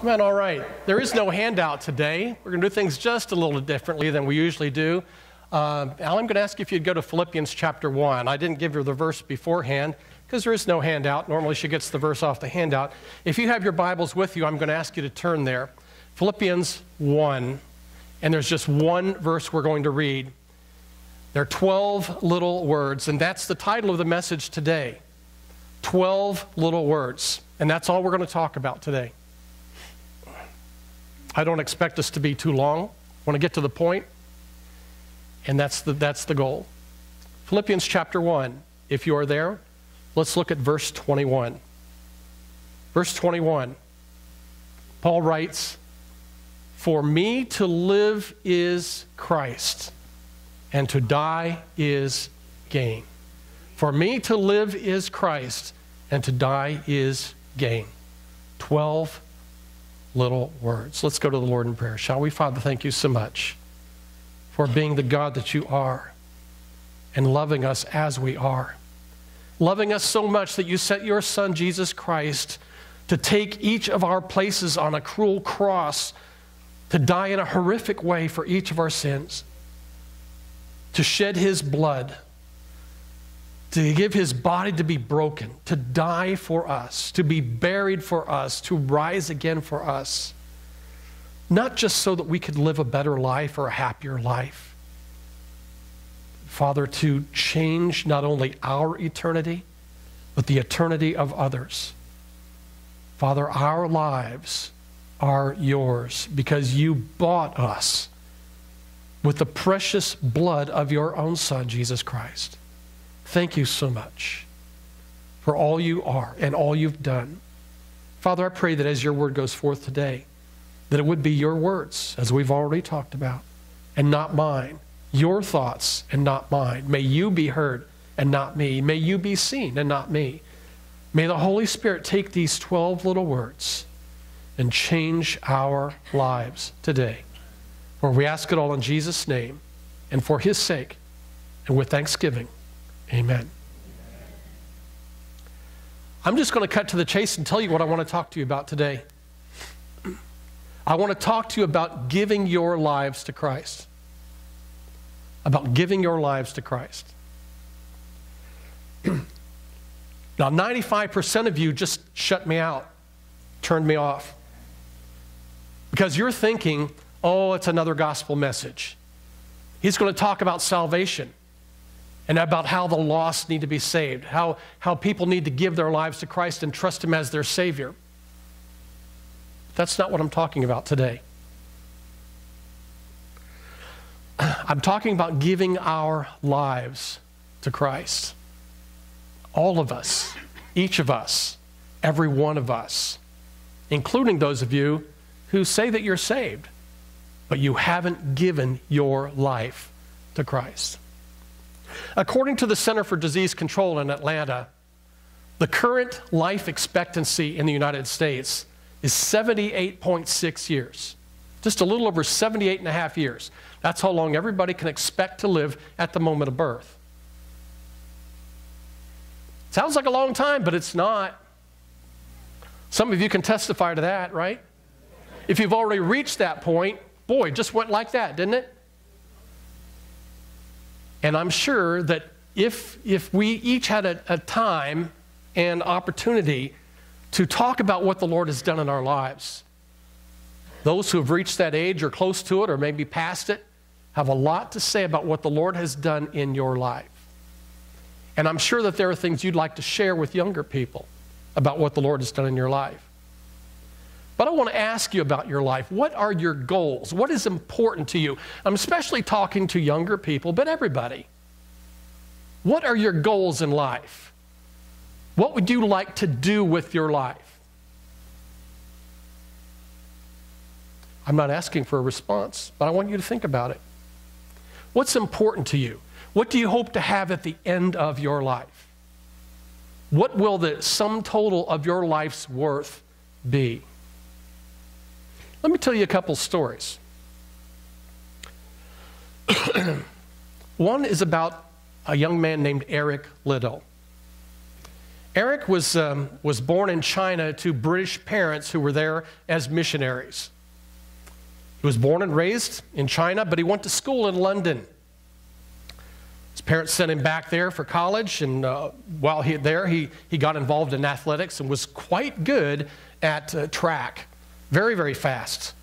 Amen. All right. There is no handout today. We're going to do things just a little differently than we usually do. Uh, Al, I'm going to ask you if you'd go to Philippians chapter 1. I didn't give her the verse beforehand because there is no handout. Normally, she gets the verse off the handout. If you have your Bibles with you, I'm going to ask you to turn there. Philippians 1. And there's just one verse we're going to read. There are 12 little words, and that's the title of the message today 12 little words. And that's all we're going to talk about today. I don't expect us to be too long. I want to get to the point, and that's the, that's the goal. Philippians chapter 1, if you are there, let's look at verse 21. Verse 21, Paul writes, For me to live is Christ, and to die is gain. For me to live is Christ, and to die is gain. 12 little words. Let's go to the Lord in prayer, shall we? Father, thank you so much for being the God that you are and loving us as we are. Loving us so much that you sent your Son, Jesus Christ, to take each of our places on a cruel cross, to die in a horrific way for each of our sins, to shed his blood to give his body to be broken, to die for us, to be buried for us, to rise again for us. Not just so that we could live a better life or a happier life. Father, to change not only our eternity, but the eternity of others. Father, our lives are yours because you bought us with the precious blood of your own Son, Jesus Christ. Thank you so much for all you are and all you've done. Father, I pray that as your word goes forth today, that it would be your words, as we've already talked about, and not mine. Your thoughts and not mine. May you be heard and not me. May you be seen and not me. May the Holy Spirit take these 12 little words and change our lives today. For we ask it all in Jesus' name and for his sake and with thanksgiving. Amen. I'm just going to cut to the chase and tell you what I want to talk to you about today. I want to talk to you about giving your lives to Christ. About giving your lives to Christ. now, 95% of you just shut me out, turned me off. Because you're thinking, oh, it's another gospel message. He's going to talk about salvation and about how the lost need to be saved, how, how people need to give their lives to Christ and trust Him as their Savior. That's not what I'm talking about today. I'm talking about giving our lives to Christ. All of us, each of us, every one of us, including those of you who say that you're saved, but you haven't given your life to Christ. According to the Center for Disease Control in Atlanta, the current life expectancy in the United States is 78.6 years. Just a little over 78 and a half years. That's how long everybody can expect to live at the moment of birth. Sounds like a long time, but it's not. Some of you can testify to that, right? If you've already reached that point, boy, just went like that, didn't it? And I'm sure that if, if we each had a, a time and opportunity to talk about what the Lord has done in our lives, those who have reached that age or close to it or maybe past it have a lot to say about what the Lord has done in your life. And I'm sure that there are things you'd like to share with younger people about what the Lord has done in your life. But I want to ask you about your life. What are your goals? What is important to you? I'm especially talking to younger people, but everybody. What are your goals in life? What would you like to do with your life? I'm not asking for a response, but I want you to think about it. What's important to you? What do you hope to have at the end of your life? What will the sum total of your life's worth be? Let me tell you a couple stories. One is about a young man named Eric Liddell. Eric was, um, was born in China to British parents who were there as missionaries. He was born and raised in China, but he went to school in London. His parents sent him back there for college, and uh, while he there, he, he got involved in athletics and was quite good at uh, track. Very, very fast.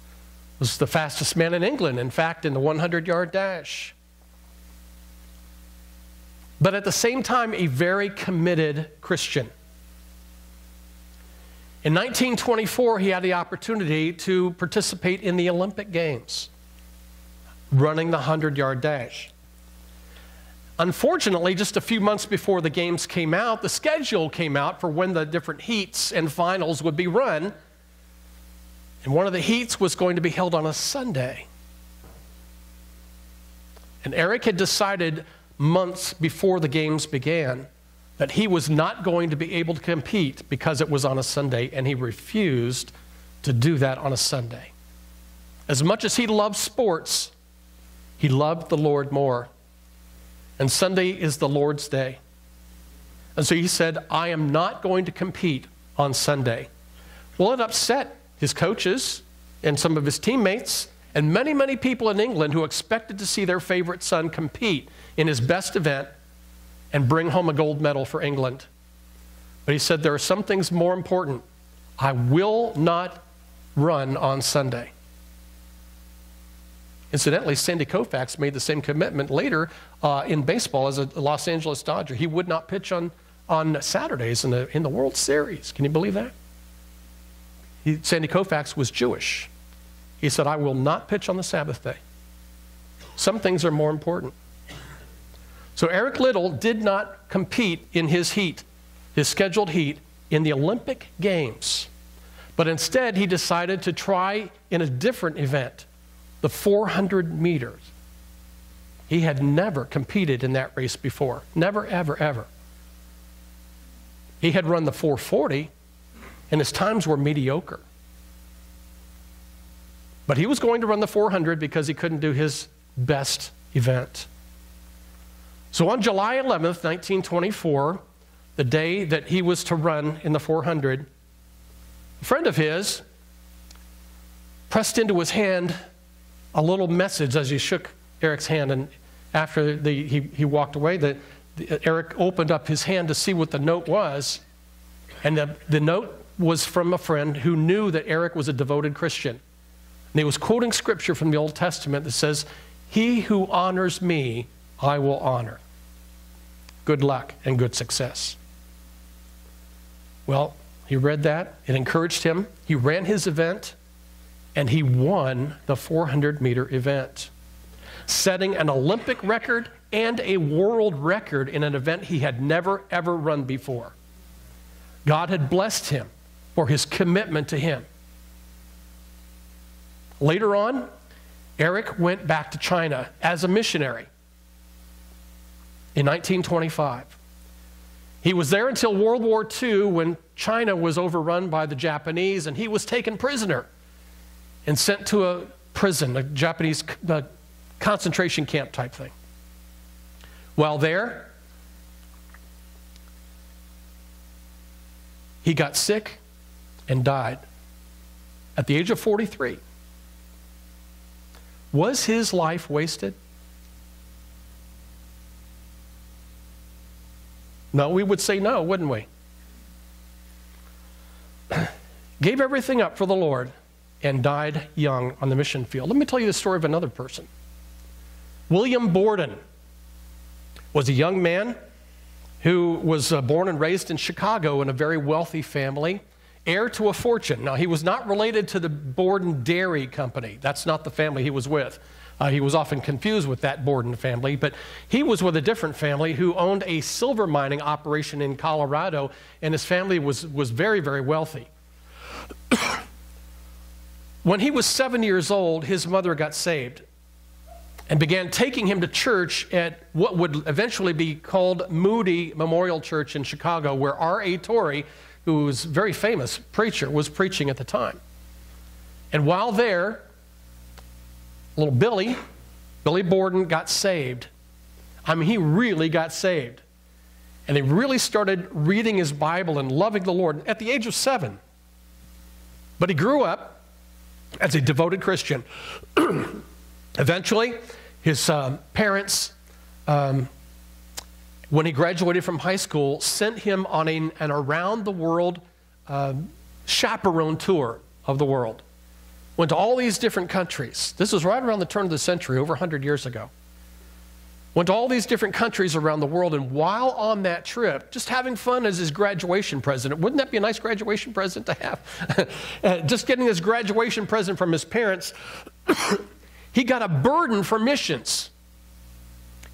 Was the fastest man in England, in fact, in the 100 yard dash. But at the same time, a very committed Christian. In 1924, he had the opportunity to participate in the Olympic Games, running the 100 yard dash. Unfortunately, just a few months before the games came out, the schedule came out for when the different heats and finals would be run. And one of the heats was going to be held on a Sunday. And Eric had decided months before the games began that he was not going to be able to compete because it was on a Sunday, and he refused to do that on a Sunday. As much as he loved sports, he loved the Lord more. And Sunday is the Lord's day. And so he said, I am not going to compete on Sunday. Well, it upset his coaches and some of his teammates and many, many people in England who expected to see their favorite son compete in his best event and bring home a gold medal for England. But he said, There are some things more important. I will not run on Sunday. Incidentally, Sandy Koufax made the same commitment later uh, in baseball as a Los Angeles Dodger. He would not pitch on, on Saturdays in the, in the World Series. Can you believe that? He, Sandy Koufax was Jewish. He said, I will not pitch on the Sabbath day. Some things are more important. So Eric Liddell did not compete in his heat, his scheduled heat, in the Olympic Games. But instead, he decided to try in a different event the 400 meters. He had never competed in that race before. Never, ever, ever. He had run the 440, and his times were mediocre. But he was going to run the 400 because he couldn't do his best event. So on July 11th, 1924, the day that he was to run in the 400, a friend of his pressed into his hand a little message as he shook Eric's hand. And after the, he, he walked away, the, the, Eric opened up his hand to see what the note was. And the, the note was from a friend who knew that Eric was a devoted Christian. And he was quoting scripture from the Old Testament that says, He who honors me, I will honor. Good luck and good success. Well, he read that. It encouraged him. He ran his event and he won the 400 meter event, setting an Olympic record and a world record in an event he had never, ever run before. God had blessed him for his commitment to him. Later on, Eric went back to China as a missionary in 1925. He was there until World War II when China was overrun by the Japanese and he was taken prisoner and sent to a prison, a Japanese uh, concentration camp type thing. While there, he got sick and died at the age of 43. Was his life wasted? No, we would say no, wouldn't we? Gave everything up for the Lord and died young on the mission field. Let me tell you the story of another person. William Borden was a young man who was uh, born and raised in Chicago in a very wealthy family, heir to a fortune. Now, he was not related to the Borden Dairy Company. That's not the family he was with. Uh, he was often confused with that Borden family, but he was with a different family who owned a silver mining operation in Colorado, and his family was, was very, very wealthy. When he was seven years old, his mother got saved and began taking him to church at what would eventually be called Moody Memorial Church in Chicago, where R.A. Torrey, who was a very famous preacher, was preaching at the time. And while there, little Billy, Billy Borden, got saved. I mean, he really got saved. And he really started reading his Bible and loving the Lord at the age of seven. But he grew up as a devoted Christian. Eventually, his uh, parents, um, when he graduated from high school, sent him on a, an around the world uh, chaperone tour of the world. Went to all these different countries. This was right around the turn of the century, over 100 years ago. Went to all these different countries around the world, and while on that trip, just having fun as his graduation present. Wouldn't that be a nice graduation present to have? uh, just getting his graduation present from his parents, he got a burden for missions.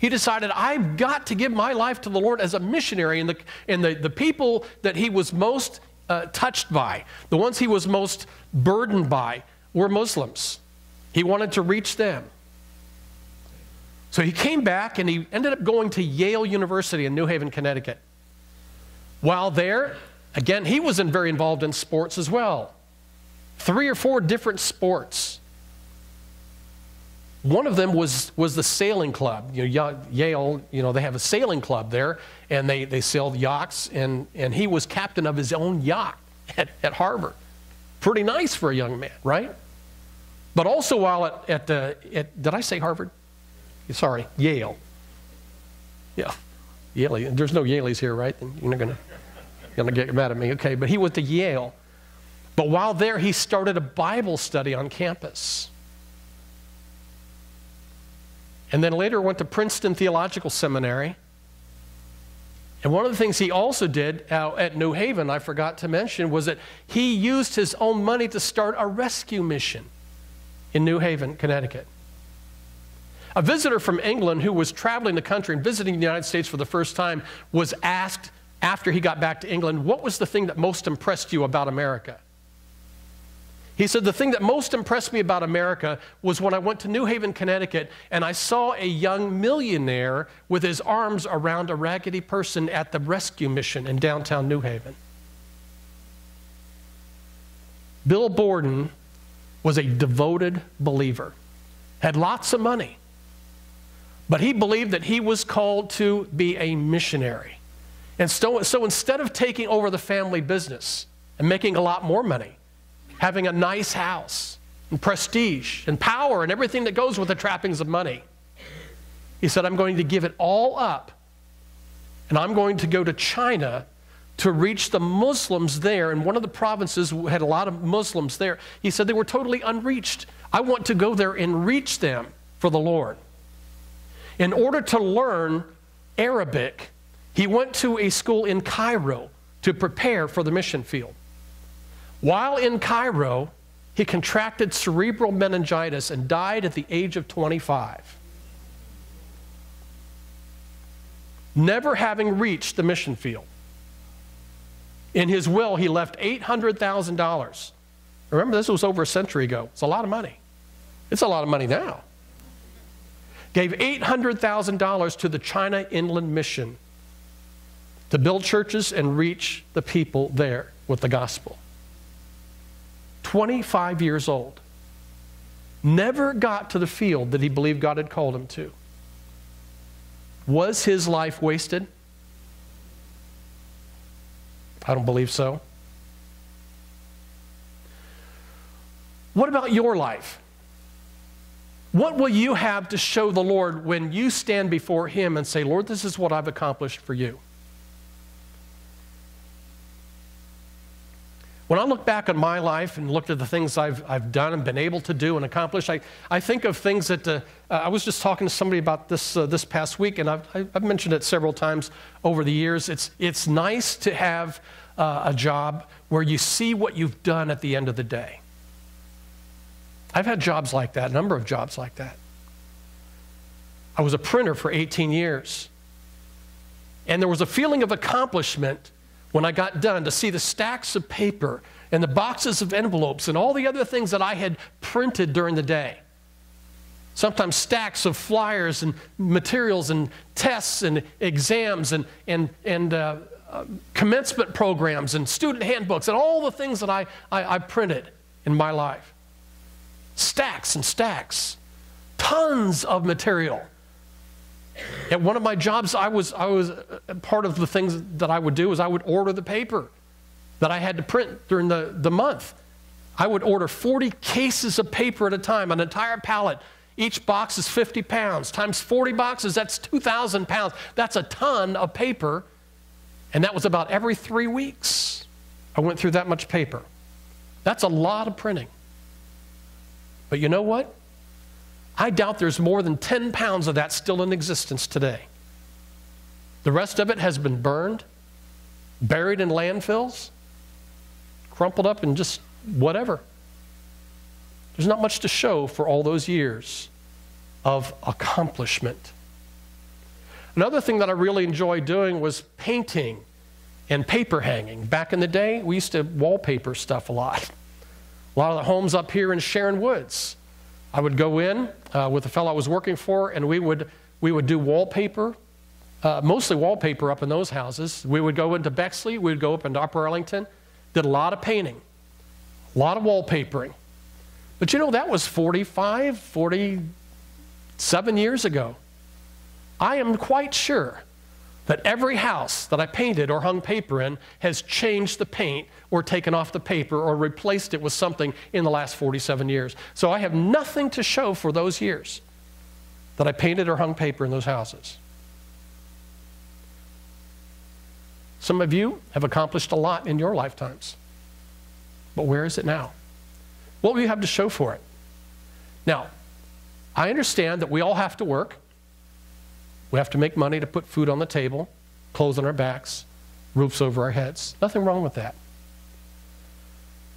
He decided, I've got to give my life to the Lord as a missionary. And the, and the, the people that he was most uh, touched by, the ones he was most burdened by, were Muslims. He wanted to reach them. So he came back and he ended up going to Yale University in New Haven, Connecticut. While there, again, he was very involved in sports as well. Three or four different sports. One of them was, was the sailing club. You know, Yale, you know, they have a sailing club there, and they, they sailed yachts, and, and he was captain of his own yacht at, at Harvard. Pretty nice for a young man, right? But also while at, at, uh, at did I say Harvard? Sorry, Yale. Yeah, Yale. There's no Yalies here, right? You're not gonna, you're gonna get mad at me. Okay, but he went to Yale. But while there, he started a Bible study on campus. And then later went to Princeton Theological Seminary. And one of the things he also did uh, at New Haven, I forgot to mention, was that he used his own money to start a rescue mission in New Haven, Connecticut. A visitor from England who was traveling the country and visiting the United States for the first time was asked after he got back to England, What was the thing that most impressed you about America? He said, The thing that most impressed me about America was when I went to New Haven, Connecticut, and I saw a young millionaire with his arms around a raggedy person at the rescue mission in downtown New Haven. Bill Borden was a devoted believer, had lots of money, but he believed that he was called to be a missionary. And so, so instead of taking over the family business and making a lot more money, having a nice house and prestige and power and everything that goes with the trappings of money, he said, I'm going to give it all up and I'm going to go to China to reach the Muslims there. And one of the provinces had a lot of Muslims there. He said they were totally unreached. I want to go there and reach them for the Lord. In order to learn Arabic, he went to a school in Cairo to prepare for the mission field. While in Cairo, he contracted cerebral meningitis and died at the age of 25. Never having reached the mission field. In his will, he left $800,000. Remember, this was over a century ago. It's a lot of money. It's a lot of money now gave $800,000 to the China Inland Mission to build churches and reach the people there with the gospel. 25 years old. Never got to the field that he believed God had called him to. Was his life wasted? I don't believe so. What about your life? What will you have to show the Lord when you stand before Him and say, Lord, this is what I've accomplished for you? When I look back on my life and looked at the things I've, I've done and been able to do and accomplish, I, I think of things that uh, I was just talking to somebody about this uh, this past week, and I've, I've mentioned it several times over the years. It's, it's nice to have uh, a job where you see what you've done at the end of the day. I've had jobs like that, a number of jobs like that. I was a printer for 18 years. And there was a feeling of accomplishment when I got done to see the stacks of paper and the boxes of envelopes and all the other things that I had printed during the day. Sometimes stacks of flyers and materials and tests and exams and, and, and uh, uh, commencement programs and student handbooks and all the things that I, I, I printed in my life. Stacks and stacks, tons of material. At one of my jobs, I was, I was uh, part of the things that I would do is I would order the paper that I had to print during the, the month. I would order 40 cases of paper at a time, an entire pallet. Each box is 50 pounds. Times 40 boxes, that's 2,000 pounds. That's a ton of paper. And that was about every three weeks. I went through that much paper. That's a lot of printing. But you know what? I doubt there's more than 10 pounds of that still in existence today. The rest of it has been burned, buried in landfills, crumpled up, and just whatever. There's not much to show for all those years of accomplishment. Another thing that I really enjoyed doing was painting and paper hanging. Back in the day, we used to wallpaper stuff a lot. A lot of the homes up here in Sharon Woods. I would go in uh, with the fellow I was working for, and we would, we would do wallpaper, uh, mostly wallpaper up in those houses. We would go into Bexley, we would go up into Upper Arlington, did a lot of painting, a lot of wallpapering. But you know, that was 45, 47 years ago. I am quite sure that every house that I painted or hung paper in has changed the paint or taken off the paper or replaced it with something in the last 47 years. So I have nothing to show for those years that I painted or hung paper in those houses. Some of you have accomplished a lot in your lifetimes. But where is it now? What will you have to show for it? Now, I understand that we all have to work. We have to make money to put food on the table, clothes on our backs, roofs over our heads. Nothing wrong with that.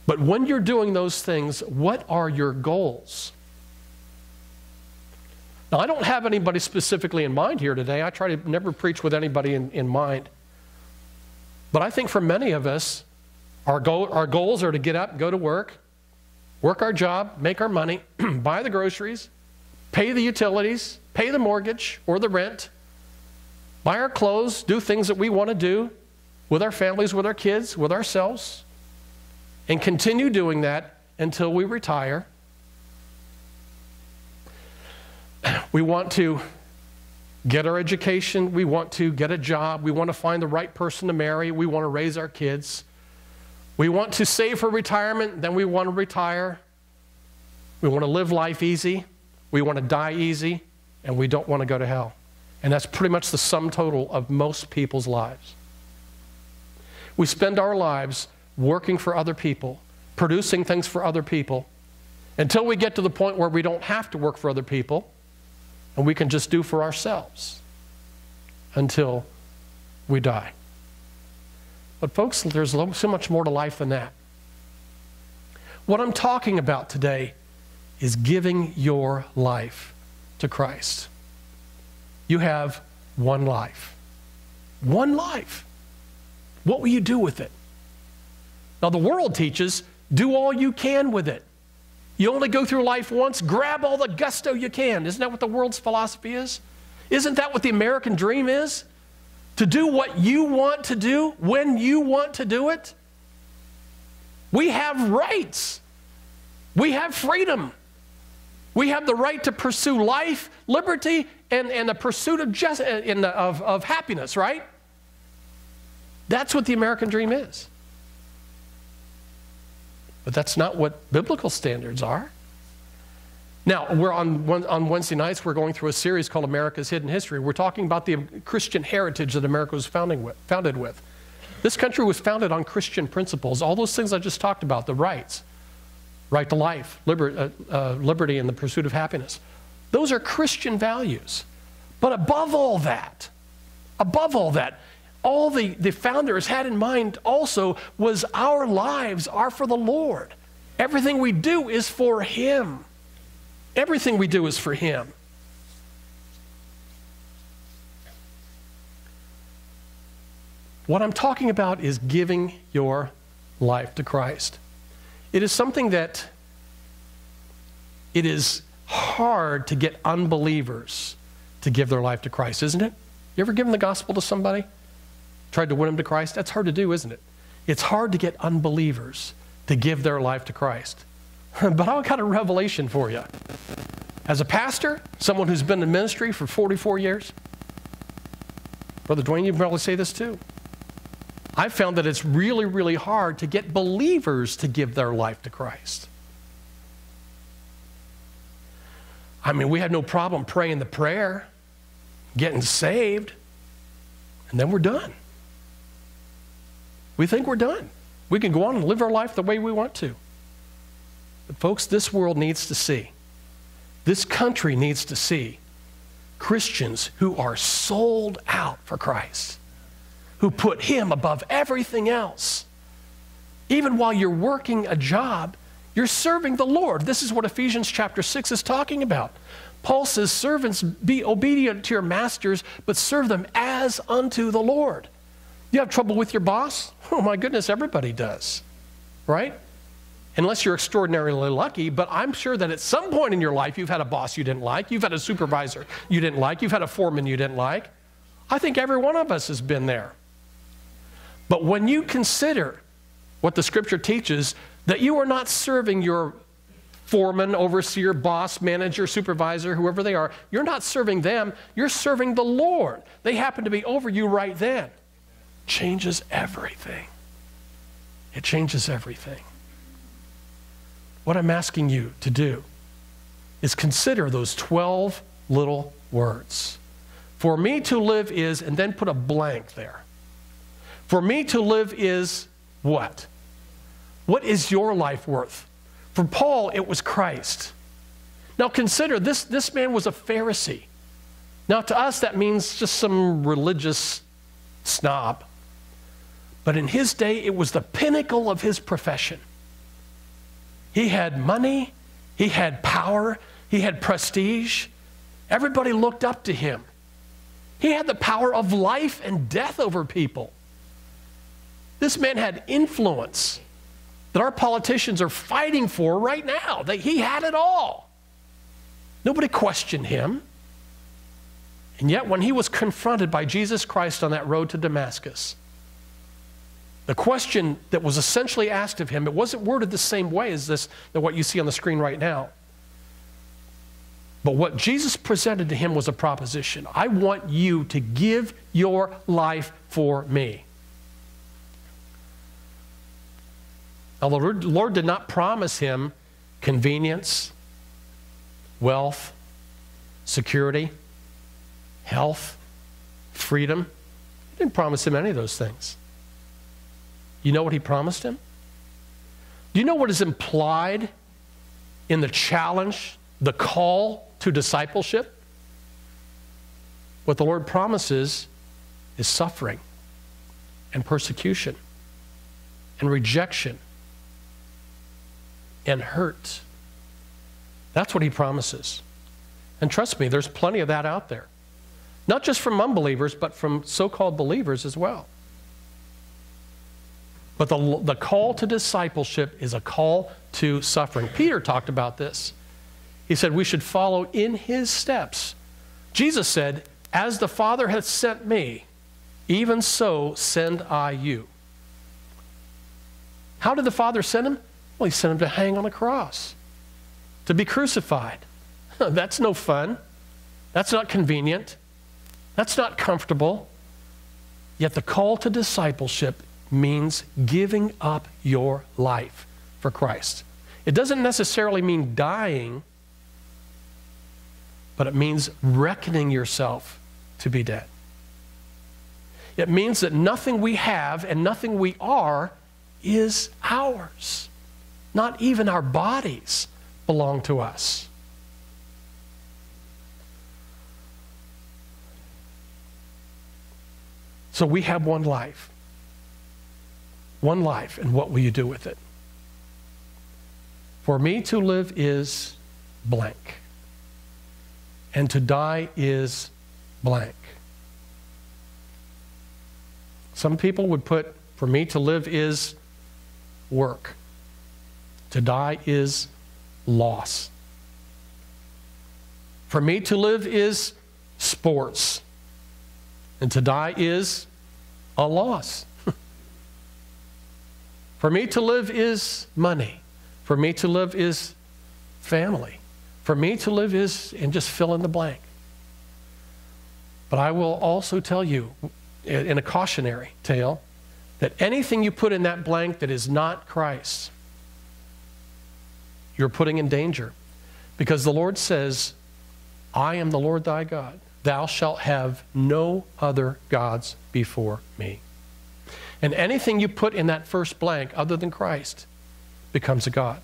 But when you're doing those things, what are your goals? Now, I don't have anybody specifically in mind here today. I try to never preach with anybody in, in mind. But I think for many of us, our, goal, our goals are to get up, go to work, work our job, make our money, buy the groceries, pay the utilities, pay the mortgage or the rent, buy our clothes, do things that we want to do with our families, with our kids, with ourselves, and continue doing that until we retire. We want to get our education, we want to get a job, we want to find the right person to marry, we want to raise our kids. We want to save for retirement, then we want to retire. We want to live life easy. We want to die easy and we don't want to go to hell. And that's pretty much the sum total of most people's lives. We spend our lives working for other people, producing things for other people, until we get to the point where we don't have to work for other people and we can just do for ourselves until we die. But, folks, there's so much more to life than that. What I'm talking about today is giving your life to Christ. You have one life. One life. What will you do with it? Now, the world teaches do all you can with it. You only go through life once, grab all the gusto you can. Isn't that what the world's philosophy is? Isn't that what the American dream is? To do what you want to do when you want to do it? We have rights, we have freedom. We have the right to pursue life, liberty, and, and the pursuit of, just, in the, of, of happiness, right? That's what the American dream is. But that's not what biblical standards are. Now, we're on, on Wednesday nights, we're going through a series called America's Hidden History. We're talking about the Christian heritage that America was with, founded with. This country was founded on Christian principles, all those things I just talked about, the rights right to life, liber, uh, uh, liberty, and the pursuit of happiness. Those are Christian values. But above all that, above all that, all the, the founders had in mind also was our lives are for the Lord. Everything we do is for Him. Everything we do is for Him. What I'm talking about is giving your life to Christ. It is something that it is hard to get unbelievers to give their life to Christ, isn't it? You ever given the gospel to somebody? Tried to win them to Christ? That's hard to do, isn't it? It's hard to get unbelievers to give their life to Christ. but I've got a revelation for you. As a pastor, someone who's been in ministry for 44 years, Brother Dwayne, you probably say this too. I've found that it's really, really hard to get believers to give their life to Christ. I mean, we had no problem praying the prayer, getting saved, and then we're done. We think we're done. We can go on and live our life the way we want to. But, folks, this world needs to see, this country needs to see Christians who are sold out for Christ, who put Him above everything else. Even while you're working a job, you're serving the Lord. This is what Ephesians chapter 6 is talking about. Paul says, Servants, be obedient to your masters, but serve them as unto the Lord. You have trouble with your boss? Oh my goodness, everybody does, right? Unless you're extraordinarily lucky, but I'm sure that at some point in your life you've had a boss you didn't like, you've had a supervisor you didn't like, you've had a foreman you didn't like. I think every one of us has been there. But when you consider what the scripture teaches, that you are not serving your foreman, overseer, boss, manager, supervisor, whoever they are, you're not serving them, you're serving the Lord. They happen to be over you right then. Changes everything. It changes everything. What I'm asking you to do is consider those 12 little words. For me to live is, and then put a blank there. For me to live is what? What is your life worth? For Paul, it was Christ. Now consider this, this man was a Pharisee. Now, to us, that means just some religious snob. But in his day, it was the pinnacle of his profession. He had money, he had power, he had prestige. Everybody looked up to him. He had the power of life and death over people. This man had influence that our politicians are fighting for right now. That he had it all. Nobody questioned him. And yet, when he was confronted by Jesus Christ on that road to Damascus, the question that was essentially asked of him, it wasn't worded the same way as this, than what you see on the screen right now. But what Jesus presented to him was a proposition I want you to give your life for me. Now, the Lord did not promise him convenience, wealth, security, health, freedom. He didn't promise him any of those things. You know what he promised him? Do you know what is implied in the challenge, the call to discipleship? What the Lord promises is suffering and persecution and rejection and hurt. That's what he promises. And trust me, there's plenty of that out there. Not just from unbelievers, but from so called believers as well. But the, the call to discipleship is a call to suffering. Peter talked about this. He said we should follow in his steps. Jesus said, As the Father hath sent me, even so send I you. How did the Father send him? Well, he sent him to hang on a cross, to be crucified. That's no fun. That's not convenient. That's not comfortable. Yet the call to discipleship means giving up your life for Christ. It doesn't necessarily mean dying, but it means reckoning yourself to be dead. It means that nothing we have and nothing we are is ours. Not even our bodies belong to us. So we have one life. One life, and what will you do with it? For me to live is blank, and to die is blank. Some people would put, for me to live is work. To die is loss. For me to live is sports. And to die is a loss. For me to live is money. For me to live is family. For me to live is, and just fill in the blank. But I will also tell you, in a cautionary tale, that anything you put in that blank that is not Christ, you're putting in danger. Because the Lord says, I am the Lord thy God. Thou shalt have no other gods before me. And anything you put in that first blank other than Christ becomes a God.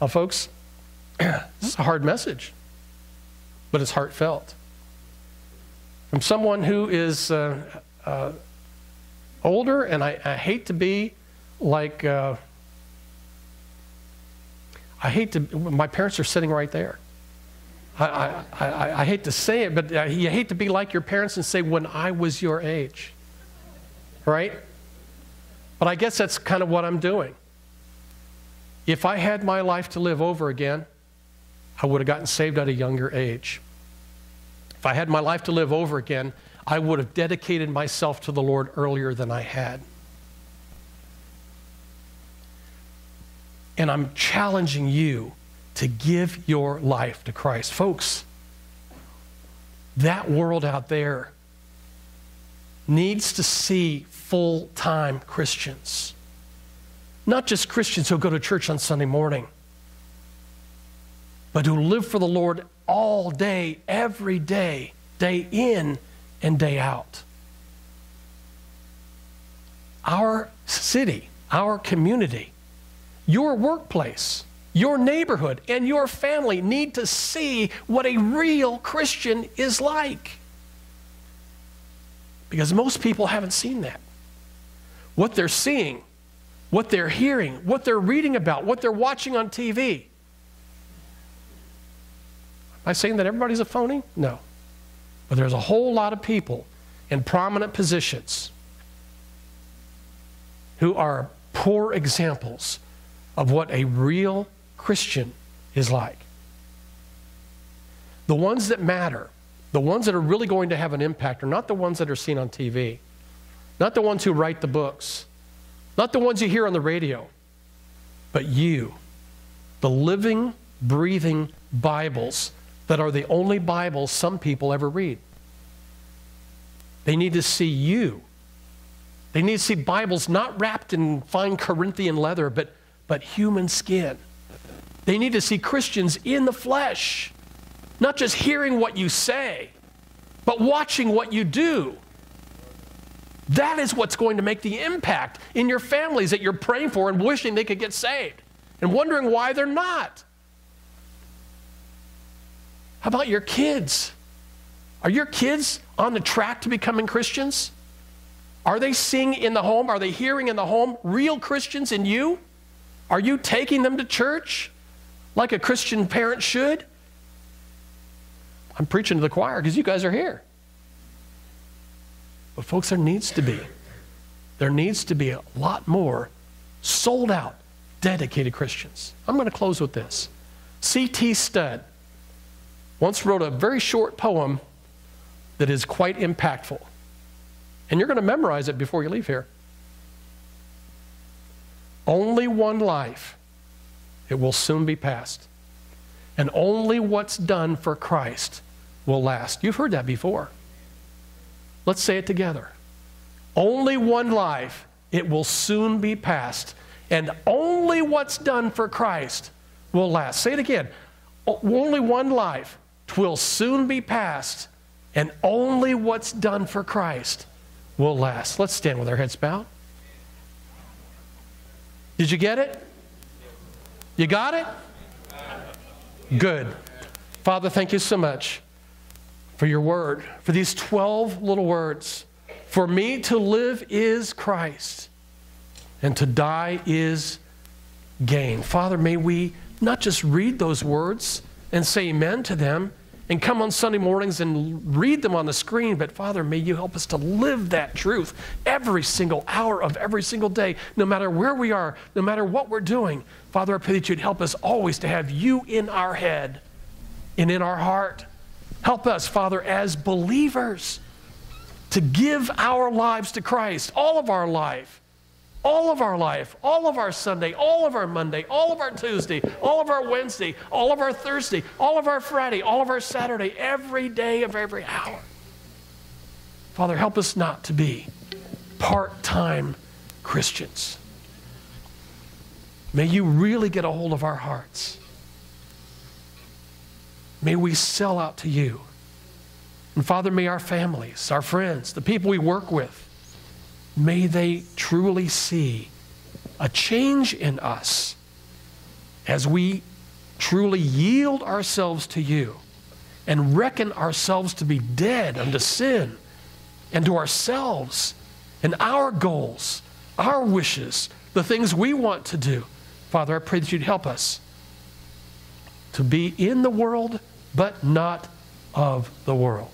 Now, folks, this is a hard message, but it's heartfelt. From someone who is uh, uh, older, and I, I, hate to be like, uh, I hate to, my parents are sitting right there. I, I, I, hate to say it, but you hate to be like your parents and say, when I was your age. Right? But I guess that's kind of what I'm doing. If I had my life to live over again, I would have gotten saved at a younger age. If I had my life to live over again, I would have dedicated myself to the Lord earlier than I had. And I'm challenging you to give your life to Christ. Folks, that world out there needs to see full time Christians. Not just Christians who go to church on Sunday morning, but who live for the Lord all day, every day, day in and day out. Our city, our community, your workplace, your neighborhood, and your family need to see what a real Christian is like. Because most people haven't seen that. What they're seeing, what they're hearing, what they're reading about, what they're watching on TV. Am I saying that everybody's a phony? No. But there's a whole lot of people in prominent positions who are poor examples of what a real Christian is like. The ones that matter, the ones that are really going to have an impact, are not the ones that are seen on TV, not the ones who write the books, not the ones you hear on the radio, but you, the living, breathing Bibles that are the only Bibles some people ever read. They need to see you. They need to see Bibles not wrapped in fine Corinthian leather, but, but human skin. They need to see Christians in the flesh, not just hearing what you say, but watching what you do. That is what's going to make the impact in your families that you're praying for and wishing they could get saved and wondering why they're not. How about your kids? Are your kids on the track to becoming Christians? Are they seeing in the home? Are they hearing in the home real Christians in you? Are you taking them to church? like a Christian parent should. I'm preaching to the choir because you guys are here. But, folks, there needs to be. There needs to be a lot more sold out, dedicated Christians. I'm going to close with this. C.T. Studd once wrote a very short poem that is quite impactful. And you're going to memorize it before you leave here. Only one life it will soon be past. And only what's done for Christ will last. You've heard that before. Let's say it together. Only one life, it will soon be past. And only what's done for Christ will last. Say it again. Only one life, twill soon be past. And only what's done for Christ will last. Let's stand with our heads bowed. Did you get it? You got it? Good. Father, thank you so much for your word, for these 12 little words. For me to live is Christ, and to die is gain. Father, may we not just read those words and say amen to them and come on Sunday mornings and read them on the screen, but Father, may you help us to live that truth every single hour of every single day, no matter where we are, no matter what we're doing. Father, I pray that you'd help us always to have you in our head and in our heart. Help us, Father, as believers to give our lives to Christ, all of our life, all of our life, all of our Sunday, all of our Monday, all of our Tuesday, all of our Wednesday, all of our Thursday, all of our Friday, all of our Saturday, every day of every hour. Father, help us not to be part time Christians. May you really get a hold of our hearts. May we sell out to you. And Father, may our families, our friends, the people we work with, may they truly see a change in us as we truly yield ourselves to you and reckon ourselves to be dead unto sin and to ourselves and our goals, our wishes, the things we want to do. Father, I pray that you'd help us to be in the world, but not of the world.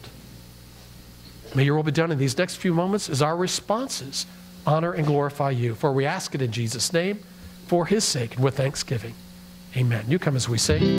May your will be done in these next few moments as our responses honor and glorify you. For we ask it in Jesus' name, for his sake, and with thanksgiving. Amen. You come as we sing.